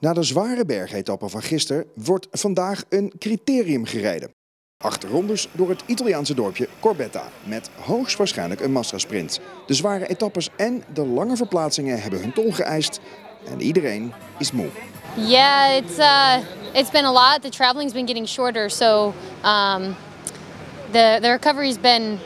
Na de zware bergetappe van gisteren wordt vandaag een criterium gereden. Acht rondes door het Italiaanse dorpje Corbetta met hoogstwaarschijnlijk een massasprint. De zware etappes en de lange verplaatsingen hebben hun tol geëist en iedereen is moe. Yeah, it's uh, it's been a lot. The traveling's been getting shorter, so um, the the recovery's been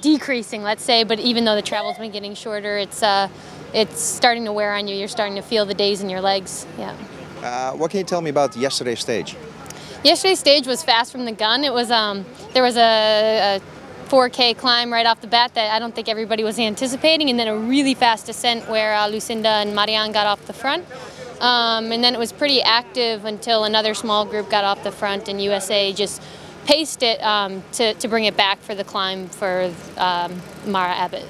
decreasing, let's say. But even though the travel's been getting shorter, it's uh, it's starting to wear on you. You're starting to feel the days in your legs. Yeah. Uh, what can you tell me about yesterday's stage? Yesterday's stage was fast from the gun. It was um, there was a, a 4K climb right off the bat that I don't think everybody was anticipating, and then a really fast descent where uh, Lucinda and Marianne got off the front. Um, and then it was pretty active until another small group got off the front, and USA just paced it um, to, to bring it back for the climb for um, Mara Abbott.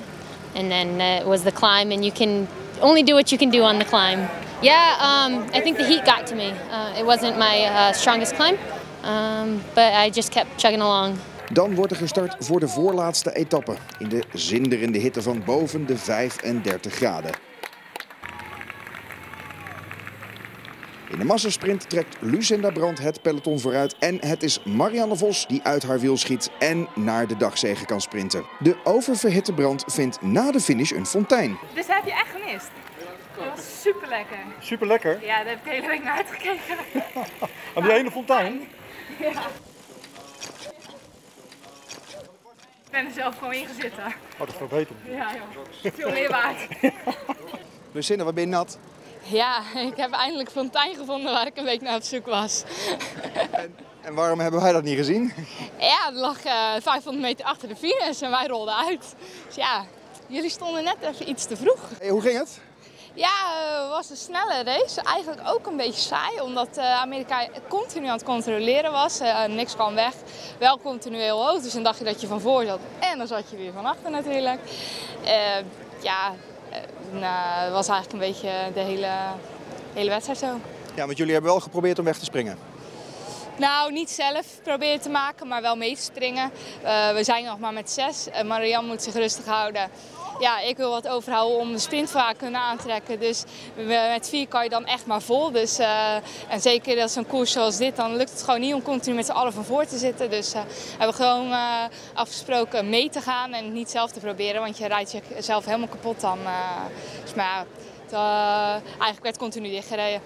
And then uh, it was the climb, and you can only do what you can do on the climb. Yeah, um, I think the heat got to me. Uh, it wasn't my uh, strongest climb, um, but I just kept chugging along. Dan wordt er gestart voor de voorlaatste etappe in de zinderende hitte van boven de 35 graden. In de massasprint trekt Lucinda Brandt het peloton vooruit en het is Marianne Vos die uit haar wiel schiet en naar de dagzegen kan sprinten. De oververhitte Brandt vindt na de finish een fontein. Dus dat heb je echt gemist? Dat was super lekker. Super lekker. Ja, daar heb ik de hele week naar uitgekeken. Aan die ene fontein? Ja. Ik ben er zelf gewoon in gezitten. Oh, dat is wel beter. Ja joh, veel meer waard. Lucinda, wat ben je nat? Ja, ik heb eindelijk fontein gevonden waar ik een week naar op zoek was. En, en waarom hebben wij dat niet gezien? Ja, het lag uh, 500 meter achter de finish en wij rolden uit. Dus ja, jullie stonden net even iets te vroeg. Hey, hoe ging het? Ja, het was een snelle race. Eigenlijk ook een beetje saai, omdat uh, Amerika continu aan het controleren was. Uh, niks kwam weg. Wel continu heel hoog, dus dan dacht je dat je van voor zat. En dan zat je weer van achter natuurlijk. Ja, nou, het was eigenlijk een beetje de hele, hele wedstrijd zo. Ja, want jullie hebben wel geprobeerd om weg te springen. Nou, niet zelf proberen te maken, maar wel mee te springen. Uh, we zijn nog maar met zes. Uh, Marianne moet zich rustig houden. Ja, ik wil wat overhouden om de sprint vaak kunnen aantrekken. Dus met vier kan je dan echt maar vol. Dus, uh, en zeker als zo'n koers zoals dit, dan lukt het gewoon niet om continu met z'n allen van voor te zitten. Dus hebben we gewoon afgesproken mee te gaan en niet zelf te proberen. Want je rijdt jezelf helemaal kapot dan. dus maar eigenlijk werd continu dichtgereden.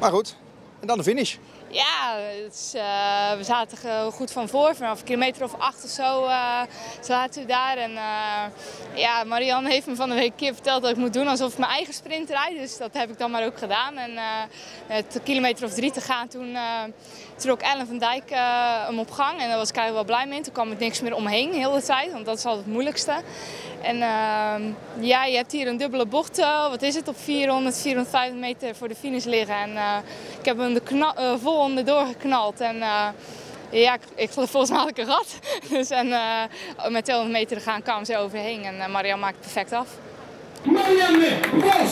Maar goed, en dan de finish. Ja, uh, we zaten goed van voor. Vanaf een kilometer of acht of zo uh, zaten we daar. En uh, ja, Marianne heeft me van de week een keer verteld dat ik moet doen alsof ik mijn eigen sprint rijd. Dus dat heb ik dan maar ook gedaan. En het kilometer of drie te gaan, toen trok Ellen van Dijk hem op gang. En daar was ik eigenlijk wel blij mee. Toen kwam er niks meer omheen de hele tijd, want dat is altijd het moeilijkste. En ja, je hebt hier een dubbele bocht, wat is het, op 400, 450 meter voor de finish liggen. En ik heb hem de vol onderdoor geknald. En uh, ja, ik, ik, volgens mij had ik een gat. Dus, en uh, met 200 meter te gaan kwam ze overheen en uh, Marianne maakt perfect af. Marianne Vos!